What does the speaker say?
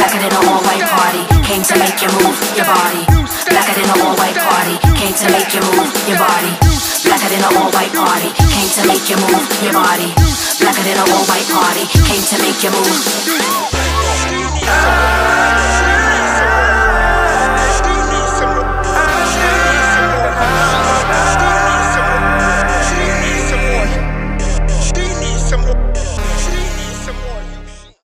Blacker than an all-white party, came to make you move your body. Blacker than an all-white party, came to make you move your body. Blacker than an all-white party, came to make you move your body. Blacker than an all-white party, came to make you move.